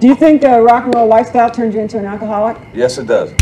Do you think a rock and roll lifestyle turns you into an alcoholic? Yes, it does.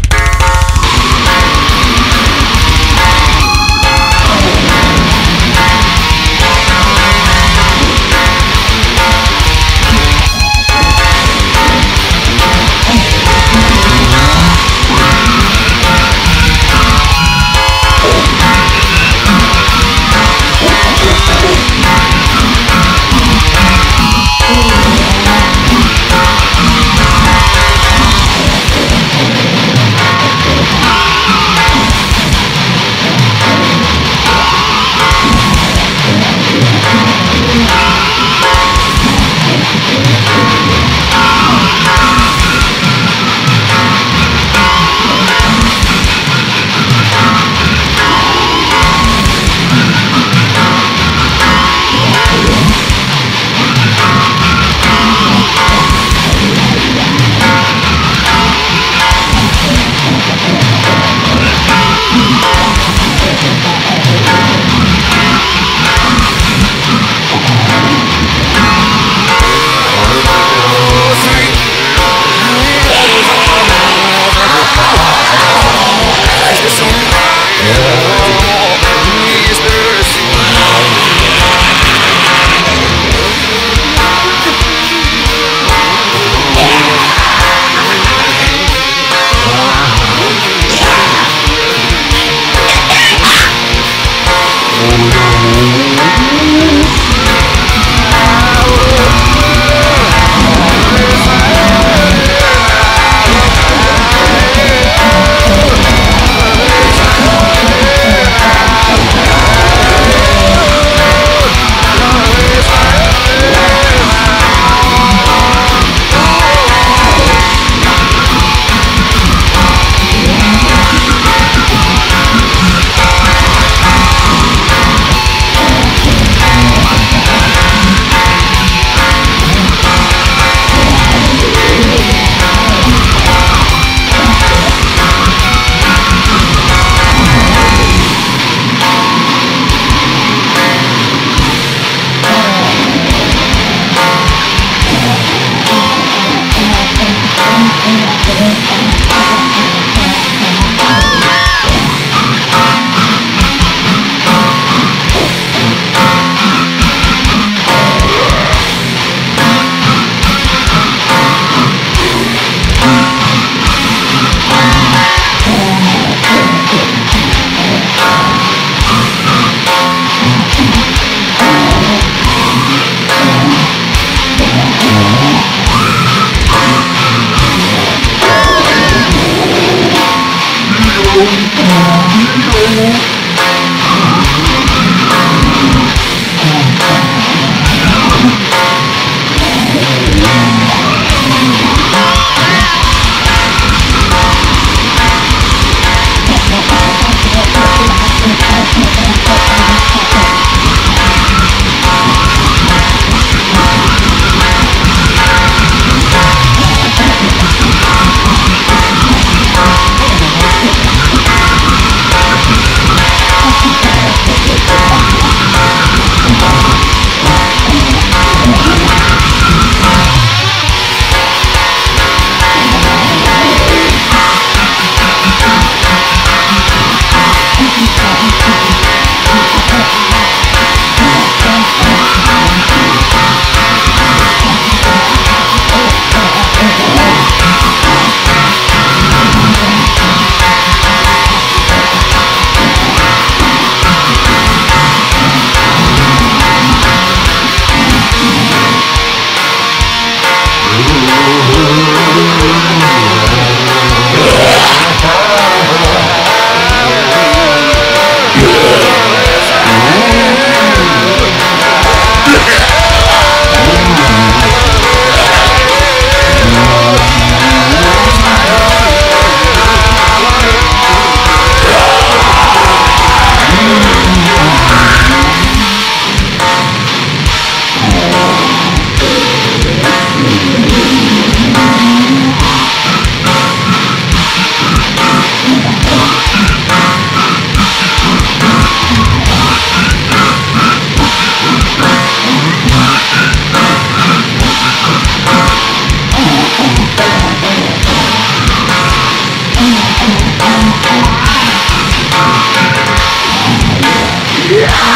Yeah!